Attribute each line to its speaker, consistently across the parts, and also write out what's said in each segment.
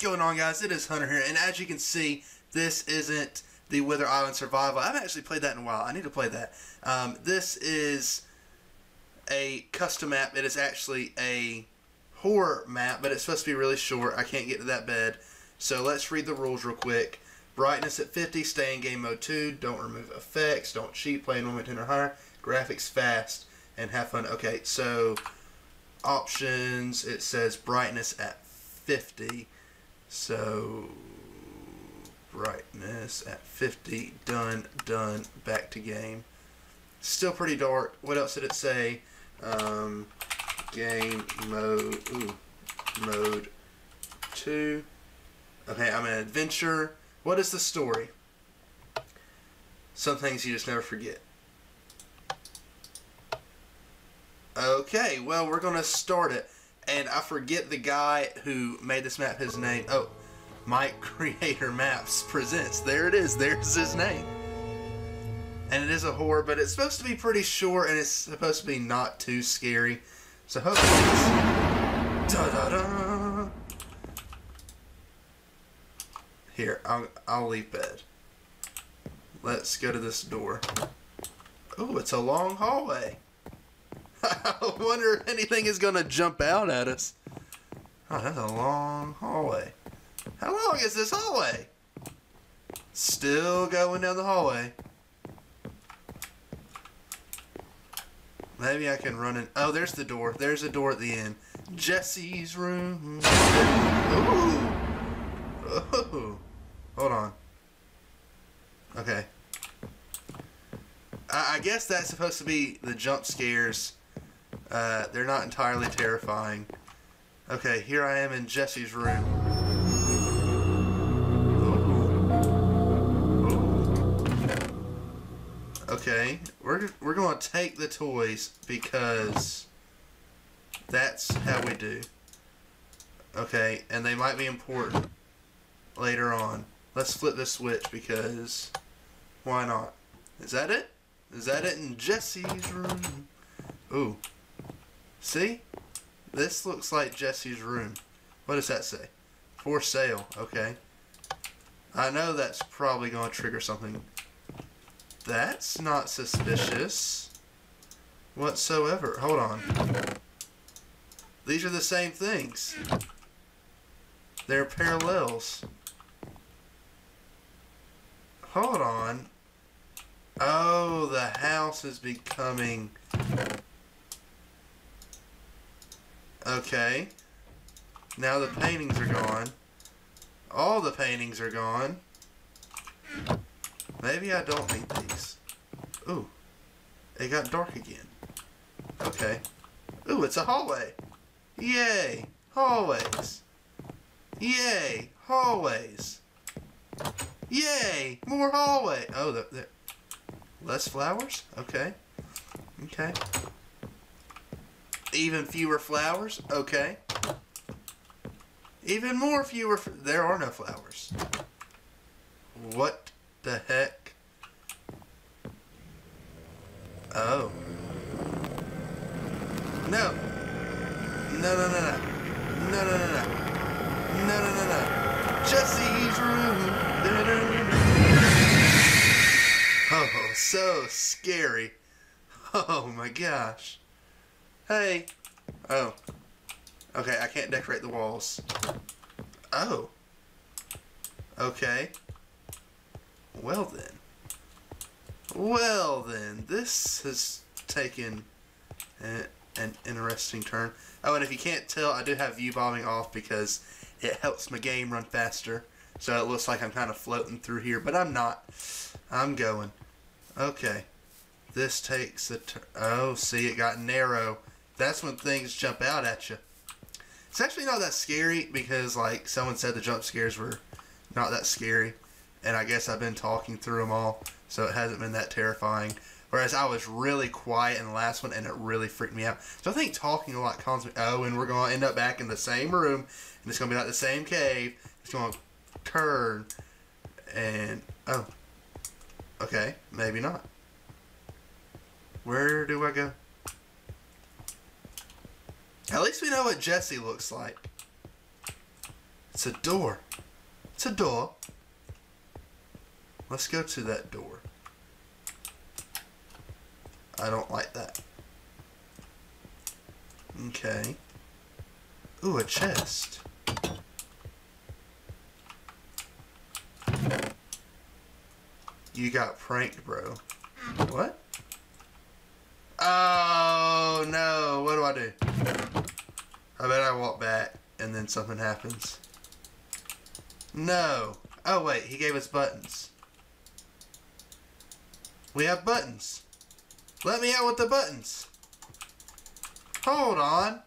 Speaker 1: Going on, guys? It is Hunter here, and as you can see, this isn't the Wither Island Survival. I haven't actually played that in a while. I need to play that. Um, this is a custom map. It is actually a horror map, but it's supposed to be really short. I can't get to that bed. So let's read the rules real quick. Brightness at 50, stay in game mode 2, don't remove effects, don't cheat, play in 1 or higher, graphics fast, and have fun. Okay, so options, it says brightness at 50. So brightness at 50, done, done, back to game. Still pretty dark. What else did it say? Um, game mode, ooh, mode 2. Okay, I'm an adventure. What is the story? Some things you just never forget. Okay, well, we're going to start it. And I forget the guy who made this map, his name. Oh, Mike Creator Maps presents. There it is. There's his name. And it is a horror, but it's supposed to be pretty short and it's supposed to be not too scary. So hopefully it's... Da da da! Here, I'll, I'll leave bed. Let's go to this door. Oh, it's a long hallway. I wonder if anything is going to jump out at us. Oh, that's a long hallway. How long is this hallway? Still going down the hallway. Maybe I can run in. Oh, there's the door. There's a door at the end. Jesse's room. Ooh. Oh. Hold on. Okay. I, I guess that's supposed to be the jump scares. Uh, they're not entirely terrifying. Okay, here I am in Jesse's room. Okay, we're, we're going to take the toys because that's how we do. Okay, and they might be important later on. Let's flip this switch because why not? Is that it? Is that it in Jesse's room? Ooh. See? This looks like Jesse's room. What does that say? For sale. Okay. I know that's probably going to trigger something. That's not suspicious whatsoever. Hold on. These are the same things. They're parallels. Hold on. Oh, the house is becoming... Okay. Now the paintings are gone. All the paintings are gone. Maybe I don't need these. Ooh. It got dark again. Okay. Ooh, it's a hallway. Yay! Hallways. Yay! Hallways. Yay! More hallway. Oh, the, the less flowers. Okay. Okay. Even fewer flowers. Okay. Even more fewer. there are no flowers. What the heck? Oh. No. No, no, no, no. No, no, no, no. No, no, no, no. Jesse's room. Oh, so scary. Oh my gosh. Hey. Oh. Okay, I can't decorate the walls. Oh. Okay. Well then. Well then, this has taken an interesting turn. Oh, and if you can't tell, I do have view bobbing off because it helps my game run faster. So it looks like I'm kind of floating through here, but I'm not. I'm going. Okay. This takes a turn. Oh, see, it got narrow. That's when things jump out at you. It's actually not that scary because, like, someone said the jump scares were not that scary. And I guess I've been talking through them all, so it hasn't been that terrifying. Whereas I was really quiet in the last one, and it really freaked me out. So I think talking a lot calms me. Oh, and we're going to end up back in the same room, and it's going to be like the same cave. It's going to turn, and oh, okay, maybe not. Where do I go? At least we know what Jesse looks like. It's a door. It's a door. Let's go to that door. I don't like that. Okay. Ooh, a chest. You got pranked, bro. What? Oh, no. What do I do? I bet I walk back and then something happens. No. Oh, wait. He gave us buttons. We have buttons. Let me out with the buttons. Hold on.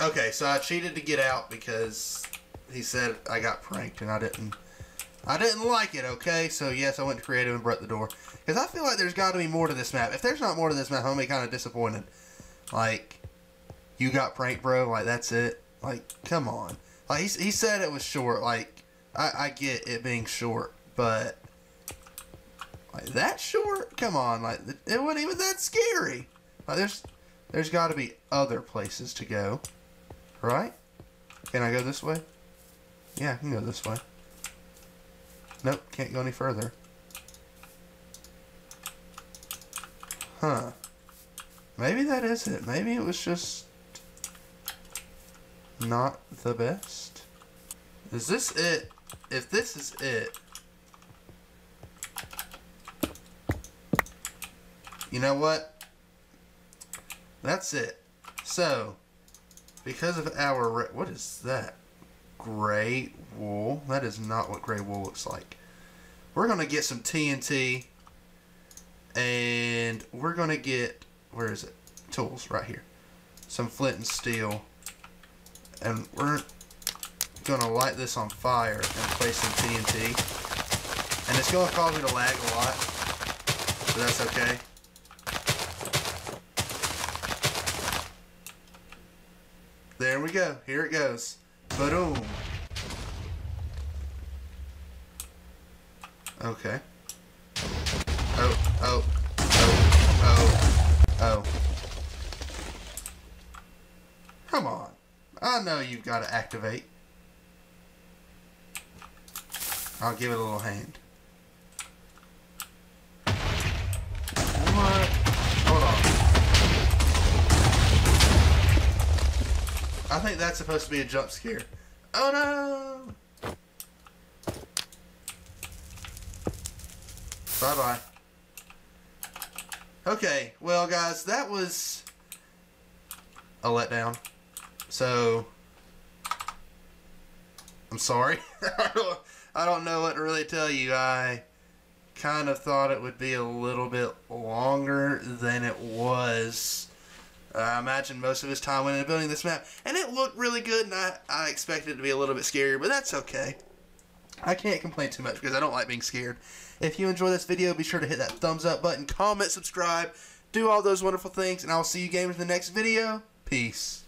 Speaker 1: Okay, so I cheated to get out because he said I got pranked and I didn't. I didn't like it, okay? So, yes, I went to creative and broke the door. Because I feel like there's got to be more to this map. If there's not more to this map, I'm going to be kind of disappointed. Like, you got pranked, bro. Like, that's it. Like, come on. Like, he, he said it was short. Like, I, I get it being short, but like that short? Come on, like it wasn't even that scary. Like there's there's got to be other places to go, right? Can I go this way? Yeah, I can go this way. Nope, can't go any further. Huh. Maybe that is it. Maybe it was just not the best. Is this it? If this is it, You know what? That's it. So, because of our... What is that? Gray wool? That is not what gray wool looks like. We're going to get some TNT. And we're going to get... Where is it? Tools, right here. Some flint and steel. And we're to light this on fire and place some TNT. And it's to cause me to lag a lot. But that's okay. There we go. Here it goes. Boom. Okay. Oh, oh, oh, oh. Come on. I know you've got to activate. I'll give it a little hand. What? Hold on. I think that's supposed to be a jump scare. Oh no! Bye bye. Okay, well guys, that was a letdown. So, I'm sorry. I don't know what to really tell you. I kind of thought it would be a little bit longer than it was. I imagine most of his time went into building this map, and it looked really good, and I, I expected it to be a little bit scarier, but that's okay. I can't complain too much because I don't like being scared. If you enjoy this video, be sure to hit that thumbs up button, comment, subscribe, do all those wonderful things, and I'll see you gamers in the next video. Peace.